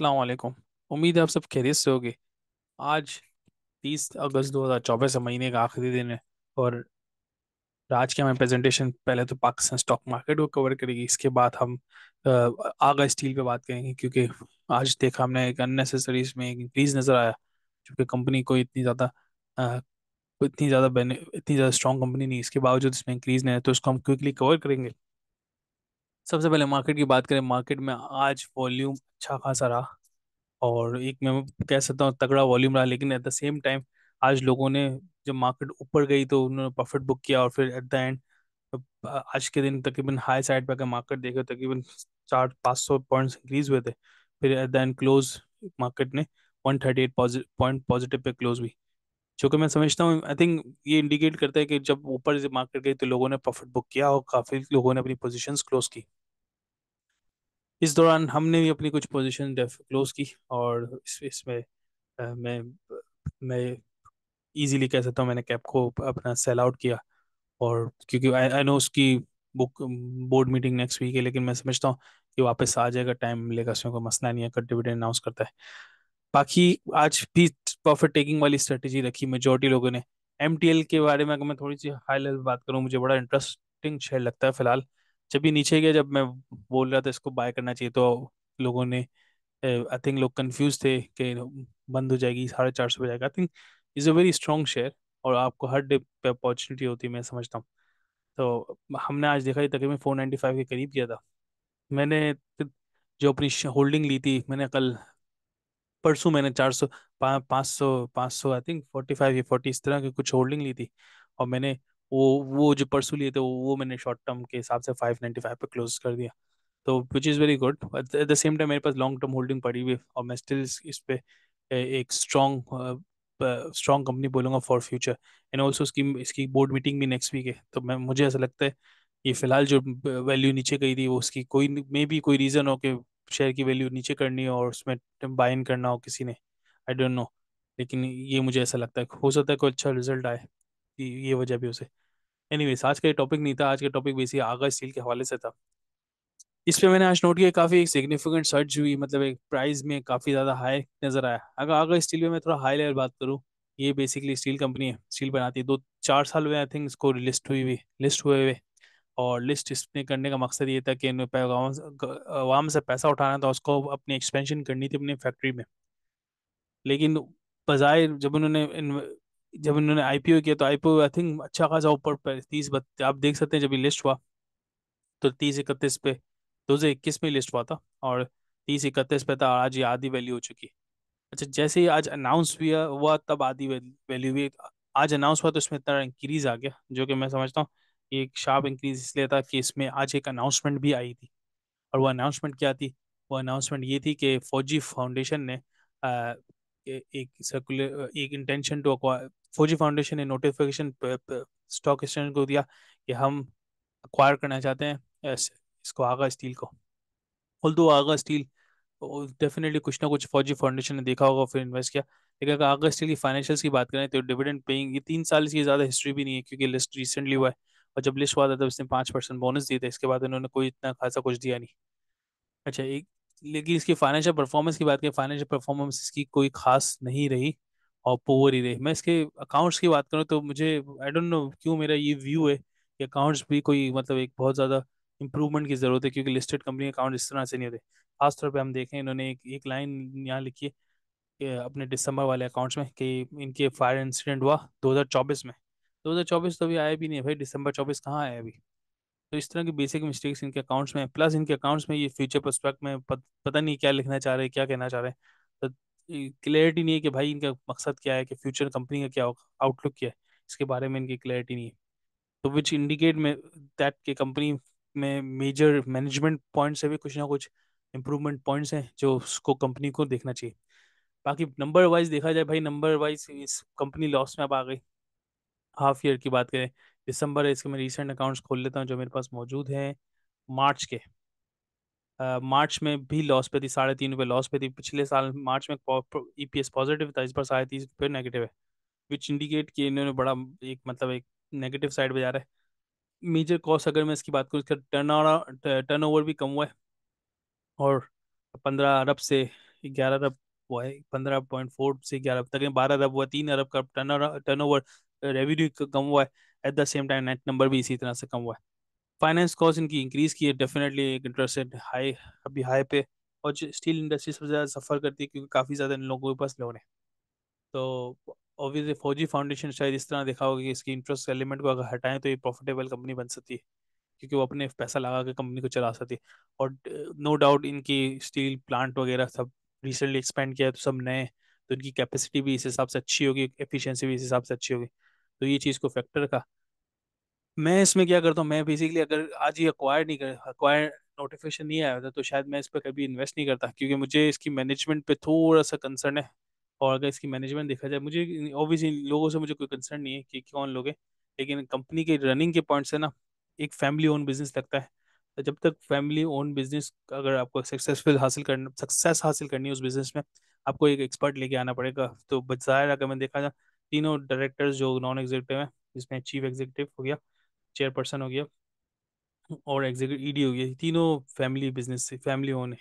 वालेकुम। उम्मीद है आप सब खैरियत से होगे। आज तीस अगस्त 2024 महीने का आखिरी दिन है और आज की हमारी प्रेजेंटेशन पहले तो पाकिस्तान स्टॉक मार्केट को कवर करेगी, इसके बाद हम आगा स्टील पे बात करेंगे क्योंकि आज देखा हमने एक अननेसेसरी इसमें एक इंक्रीज नज़र आया जो कि कंपनी को इतनी ज़्यादा इतनी ज़्यादा इतनी ज़्यादा स्ट्रॉन्ग कंपनी नहीं इसके बावजूद इसमें इंक्रीज नहीं है तो इसको हम क्विकली कवर करेंगे। सबसे पहले मार्केट की बात करें मार्केट में आज वॉल्यूम अच्छा खासा रहा और एक मैं कह सकता हूँ तगड़ा वॉल्यूम रहा, लेकिन एट द सेम टाइम आज लोगों ने जब मार्केट ऊपर गई तो उन्होंने प्रॉफिट बुक किया और फिर एट द एंड आज के दिन तकरीबन हाई साइड पर अगर मार्केट देखे तो तकरीबन चार, पाँच सौ पॉइंट्स इंक्रीज हुए थे। फिर at the end close market ने one thirty eight point positive पे क्लोज हुई जो कि मैं समझता हूँ आई थिंक ये इंडिकेट करता है कि जब ऊपर मार्केट गई तो लोगों ने प्रॉफिट बुक किया और काफ़ी लोगों ने अपनी पोजीशंस क्लोज की। इस दौरान हमने भी अपनी कुछ पोजीशन क्लोज की और इस, इसमें मैं मैं इजीली कह सकता हूँ मैंने कैप को अपना सेल आउट किया और क्योंकि आई आई नो उसकी book board meeting next week है, लेकिन मैं समझता हूँ कि वापस आ जाएगा टाइम मिलेगा, उसमें कोई मसला नहीं है, अगर डिविडेंड अनाउंस करता है। बाकी आज भी प्रॉफिट टेकिंग वाली स्ट्रेटेजी रखी मेजोरिटी लोगों ने। एमटीएल के बारे में अगर मैं थोड़ी सी हाई लेवल बात करूँ, मुझे बड़ा इंटरेस्टिंग शेयर लगता है फ़िलहाल। जब ये नीचे गया जब मैं बोल रहा था इसको बाय करना चाहिए तो लोगों ने आई थिंक लोग कंफ्यूज थे कि बंद हो जाएगी, साढ़े चार सौ जाएगा। I think is a very strong share और आपको हर डे पे अपॉर्चुनिटी होती है, मैं समझता हूँ। तो हमने आज देखा तकरीबन फोर नाइन्टी फाइव के करीब किया था। मैंने जो अपनी होल्डिंग ली थी, मैंने कल, परसों मैंने चार सौ पाँच सौ पाँच सौ आई थिंक फोर्टी फाइव या फोर्टी इस तरह की कुछ होल्डिंग ली थी। और मैंने वो वो जो परसों लिए थे वो वो मैंने शॉर्ट टर्म के हिसाब से फाइव नाइन्टी फाइव पर क्लोज कर दिया। तो which is very good at the same time मेरे पास लॉन्ग टर्म होल्डिंग पड़ी हुई और मैं स्टिल इस, पर एक स्ट्रॉन्ग स्ट्रॉन्ग कंपनी बोलूँगा फॉर फ्यूचर एंड ऑल्सो इसकी इसकी बोर्ड मीटिंग भी नेक्स्ट वीक है तो मैं मुझे ऐसा लगता है ये फ़िलहाल जो वैल्यू नीचे गई थी वो उसकी कोई मे भी कोई रीज़न हो कि शेयर की वैल्यू नीचे करनी हो और उसमें बाय इन करना हो किसी ने आई डोंट नो लेकिन ये मुझे ऐसा लगता है हो सकता है कोई अच्छा रिज़ल्ट आए। ये वजह भी उसे। एनीवेज आज का टॉपिक नहीं था, आज का टॉपिक बेसिक आगा स्टील के हवाले से था। इस पे मैंने आज नोट किया काफ़ी एक सिग्निफिकेंट सर्च हुई मतलब एक प्राइस में काफ़ी ज़्यादा हाई नज़र आया। अगर अगर स्टील में मैं थोड़ा हाई लेवल बात करूँ, ये बेसिकली स्टील कंपनी है स्टील बनाती है। दो, चार साल हुए आई थिंक इसको लिस्ट हुई हुई लिस्ट हुए हुए। और लिस्ट इसने करने का मकसद ये था कि आवाम से पैसा उठाना था, उसको अपनी एक्सपेंशन करनी थी अपनी फैक्ट्री में। लेकिन बजाय जब उन्होंने जब उन्होंने आईपीओ किया तो आईपीओ आई थिंक अच्छा खासा ऊपर तीस आप देख सकते हैं जब ये लिस्ट हुआ तो तीस इकतीस पे, दो हज़ार इक्कीस में लिस्ट हुआ था, और तीस इकतीस पे था, आज ये आधी वैल्यू हो चुकी। अच्छा जैसे ही आज अनाउंस हुआ हुआ, तब आधी वैल्यू हुई, आज अनाउंस हुआ तो इसमें इतना इंक्रीज आ गया, जो कि मैं समझता हूँ एक शार्प इंक्रीज इसलिए था कि इसमें आज एक अनाउंसमेंट भी आई थी। और वो अनाउंसमेंट क्या थी? वो अनाउंसमेंट ये थी कि फौजी फाउंडेशन ने एक सर्कुलर एक intention to acquire Fauji Foundation ने नोटिफिकेशन स्टॉक एक्सचेंज को दिया कि हम अक्वायर करना चाहते हैं इस, इसको आगा स्टील को। ऑल्दो आगा स्टील डेफिनेटली कुछ ना कुछ फौजी फाउंडेशन ने देखा होगा फिर इन्वेस्ट किया। लेकिन अगर आगा स्टील की फाइनेंशियल्स की बात करें तो डिविडेंड पेइंग ये तीन साल की ज़्यादा हिस्ट्री भी नहीं है क्योंकि लिस्ट रिसेंटली हुआ है। और जब लिस्ट हुआ था तब इसने पाँच परसेंट बोनस दिए थे इसके बाद इन्होंने कोई इतना खासा कुछ दिया नहीं। अच्छा एक लेकिन इसकी फाइनेंशियल परफॉर्मेंस की बात करें फाइनेंशियल परफॉर्मेंस इसकी कोई खास नहीं रही और पुअर ही रही। मैं इसके अकाउंट्स की बात करूँ तो मुझे आई डोंट नो क्यों मेरा ये व्यू है कि अकाउंट्स भी कोई मतलब एक बहुत ज़्यादा इंप्रूवमेंट की ज़रूरत है, क्योंकि लिस्टेड कंपनी अकाउंट इस तरह से नहीं होते। खासतौर पर हम देखें, इन्होंने एक एक लाइन यहाँ लिखी है अपने दिसंबर वाले अकाउंट्स में कि इनके फायर इंसिडेंट हुआ 2024 में। 2024 तो अभी आया भी नहीं है भाई दिसंबर 24 कहाँ आया अभी? तो इस तरह की बेसिक मिस्टेक्स इनके अकाउंट्स में प्लस इनके अकाउंट्स में ये फ्यूचर प्रोस्पेक्ट में पत, नहीं क्या लिखना चाह रहे क्या कहना चाह रहे तो क्लियरिटी नहीं है कि भाई इनका मकसद क्या है कि फ्यूचर कंपनी का क्या आउटलुक क्या है। इसके बारे में इनकी क्लैरिटी नहीं है। तो विच इंडिकेट में दैट के कंपनी में मेजर मैनेजमेंट पॉइंट से भी कुछ ना कुछ इंप्रूवमेंट पॉइंट्स हैं जो उसको कंपनी को देखना चाहिए। बाकी नंबर वाइज देखा जाए भाई नंबर वाइज इस कंपनी लॉस में अब आ गई हाफ़ ईयर की बात करें दिसंबर है इसके मैं रिसेंट अकाउंट्स खोल लेता हूँ जो मेरे पास मौजूद हैं। मार्च के अ, मार्च में भी लॉस पे थी साढ़े तीन रुपये लॉस पे थी। पिछले साल मार्च में ईपीएस पॉजिटिव था इस बार साढ़े तीस रुपये नेगेटिव है विच इंडिकेट कि इन्होंने बड़ा एक मतलब एक नेगेटिव साइड पे जा रहा है। मेजर कॉस्ट अगर मैं इसकी बात करूँ इसका टर्न टर्न ओवर भी कम हुआ है और पंद्रह अरब से ग्यारह अरब हुआ है पंद्रह पॉइंट फोर से ग्यारह तक बारह अरब हुआ तीन अरब का टर्न टर्न ओवर रेवेन्यू कम हुआ है। At the same time net number भी इसी तरह से कम हुआ है। फाइनेंस कॉस्ट इनकी इंक्रीज की है डेफिनेटली एक इंटरेस्ट रेट हाई अभी हाई पे, और स्टील इंडस्ट्री सबसे ज़्यादा सफ़र करती है क्योंकि काफ़ी ज़्यादा इन लोगों के पास लोन है। तो ऑब्वियसली फौजी फाउंडेशन शायद इस तरह देखा होगा कि इसकी इंटरेस्ट एलिमेंट को अगर हटाएँ तो ये प्रॉफिटेबल कंपनी बन सकती है, क्योंकि वो अपने पैसा लगा के कंपनी को चला सकती है। और नो डाउट इनकी स्टील प्लांट वगैरह सब रिसेंटली एक्सपेंड किया है तो सब नए तो इनकी कैपेसिटी भी इस हिसाब से अच्छी होगी एफिशिएंसी भी इस हिसाब से अच्छी होगी। तो ये चीज़ को फैक्टर रखा। मैं इसमें क्या करता हूँ, मैं बेसिकली अगर आज ही अक्वायर नहीं कर अक्वायर नोटिफिकेशन नहीं आया होता तो शायद मैं इस पर कभी इन्वेस्ट नहीं करता, क्योंकि मुझे इसकी मैनेजमेंट पे थोड़ा सा कंसर्न है। और अगर इसकी मैनेजमेंट देखा जाए, मुझे ऑब्वियसली लोगों से मुझे कोई कंसर्न नहीं है कि कौन लोग हैं, लेकिन कंपनी के रनिंग के पॉइंट से ना एक फैमिली ओन बिज़नेस लगता है। तो जब तक फैमिली ओन बिज़नेस अगर आपको सक्सेसफुल हासिल करना सक्सेस हासिल करनी है उस बिज़नेस में, आपको एक एक्सपर्ट लेके आना पड़ेगा। तो ज़ाहिर अगर मैं देखा जाए, तीनों डायरेक्टर्स जो नॉन एग्जीक्यूटिव हैं, जिसमें चीफ एग्जीक्यूटिव हो गया चेयरपर्सन हो गया और एग्जीक्यूटिव ईडी हो गया। तीनों फैमिली बिज़नेस से फैमिली ओन है।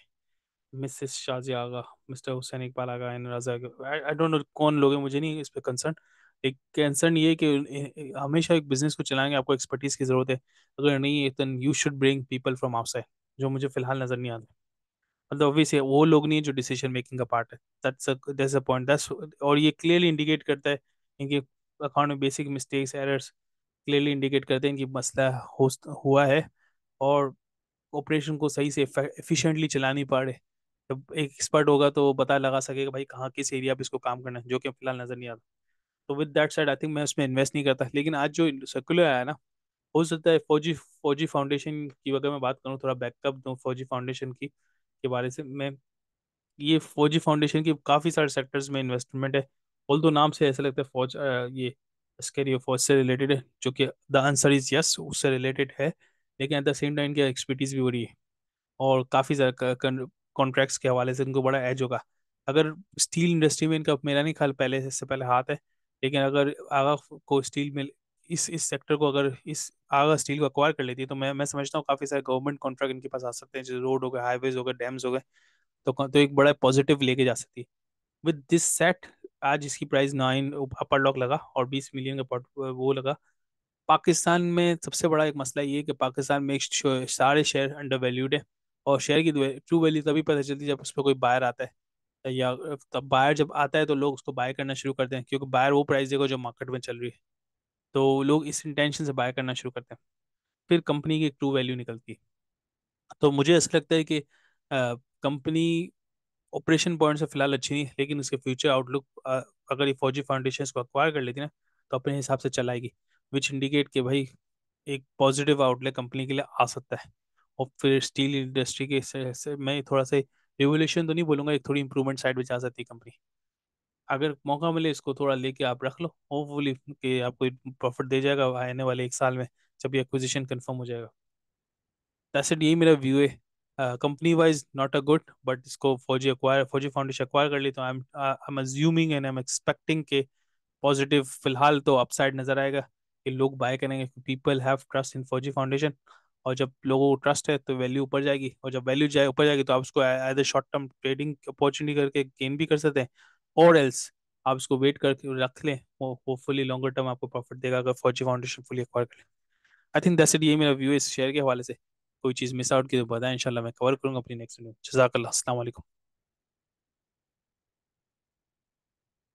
Mrs Shazi Agha, Mr Hussain Iqbal Agha and Raza I don't know कौन लोग हैं, मुझे नहीं इस पर कंसर्न एक कंसर्न ये है कि हमेशा एक बिज़नेस को चलाएँगे, आपको एक्सपर्टीज की ज़रूरत है। अगर नहीं है then you should bring people from outside जो मुझे फ़िलहाल नज़र नहीं आते मतलब ऑब्वियसली वो लोग नहीं है जो डिसीज़न मेकिंग का पार्ट है। That's that's a point that's और ये क्लियरली इंडिकेट करता है इनके अकाउंट में basic mistakes errors clearly indicate करते हैं कि मसला हो हुआ है और ऑपरेशन को सही से एफिशिएंटली चला नहीं पा रहे। जब एक एक्सपर्ट होगा तो पता लगा सकेगा भाई कहाँ किस एरिया पे इसको काम करना है, जो कि फ़िलहाल नज़र नहीं आता तो with that side I think मैं उसमें इन्वेस्ट नहीं करता। लेकिन आज जो सर्कुलर आया ना, हो सकता है फौजी फौजी फाउंडेशन की अगर मैं बात करूँ, थोड़ा बैकअप दूँ फौजी फाउंडेशन की, के बारे से मैं, ये फौजी फाउंडेशन की काफ़ी सारे सेक्टर्स में इन्वेस्टमेंट है। ऑल दो नाम से ऐसा लगता है फौज ये अस्करी फौज से रिलेटेड है, जो कि द आंसर इज़ यस उससे रिलेटेड है, लेकिन एट द सेम टाइम इनकी एक्सपर्टीज भी हो रही है। और काफ़ी कॉन्ट्रैक्ट्स के हवाले से इनको बड़ा एज होगा। अगर स्टील इंडस्ट्री में इनका मेरा नहीं ख्याल, पहले इससे पहले हाथ है, लेकिन अगर आगा को स्टील में इस इस सेक्टर को अगर इस, आगा स्टील को अक्वायर कर लेती है तो मैं मैं समझता हूँ काफ़ी सारे गवर्नमेंट कॉन्ट्रैक्ट इनके पास आ सकते हैं, जैसे रोड हो गए हाईवेज हो गए डैम्स हो गए तो तो एक बड़ा पॉजिटिव लेके जा सकती है। विद दिस सेट आज इसकी प्राइस नाइन अपर लॉक लगा और बीस मिलियन का वो लगा। पाकिस्तान में सबसे बड़ा एक मसला ये है कि पाकिस्तान में सारे शेयर अंडर वैल्यूड है और शेयर की ट्रू वैल्यू तभी पता चलती है जब उस पर कोई बायर आता है। या, तब बायर जब आता है तो लोग उसको बाय करना शुरू करते हैं क्योंकि बायर वो प्राइस देगा जो मार्केट में चल रही है। तो लोग इस इंटेंशन से बाय करना शुरू करते हैं। फिर कंपनी की एक ट्रू वैल्यू निकलती है। तो मुझे ऐसा लगता है कि कंपनी ऑपरेशन पॉइंट से फ़िलहाल अच्छी नहीं है लेकिन उसके फ्यूचर आउटलुक अगर ये फौजी फाउंडेशन को अक्वायर कर लेती ना तो अपने हिसाब से चलाएगी विच इंडिकेट कि भाई एक पॉजिटिव आउटलेट कंपनी के लिए आ सकता है। और फिर स्टील इंडस्ट्री के से, से मैं थोड़ा सा रिवोल्यूशन तो नहीं बोलूँगा एक थोड़ी इंप्रूवमेंट साइड में जा सकती है कंपनी अगर मौका मिले इसको थोड़ा लेके आप रख लो होपफुली कि आपको प्रॉफिट दे जाएगा आने वाले एक साल में जब ये एक्विजिशन कन्फर्म हो जाएगा। इट यही मेरा व्यू है। Company wise not a good but इसको Fauji acquire Fauji foundation acquire कर ली तो I am I am assuming and I am expecting के पॉजिटिव फ़िलहाल तो अपसाइड नज़र आएगा कि लोग बाय करेंगे पीपल हैव ट्रस्ट इन फौजी फाउंडेशन और जब लोगों को ट्रस्ट है तो वैल्यू ऊपर जाएगी और जब वैल्यू जाए, ऊपर जाएगी तो आप उसको as a short term trading opportunity करके गेन भी कर सकते हैं और एल्स आप इसको वेट करके रख लें, वो होपफुली लॉन्गर टर्म आपको प्रॉफिट देगा अगर फौजी फाउंडेशन फुली एक्वायर कर लें। आई थिंक दैट्स इट ये मेरा व्यू इस शेयर के हवाले से। कोई चीज़ मिस आउट की तो बताएँ इन मैं कवर करूँगा अपनी नेक्स्ट वीडियो जजाकल्ला वालेकुम।